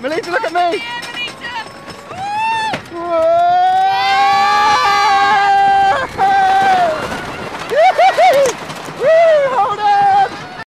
Melita, look at me!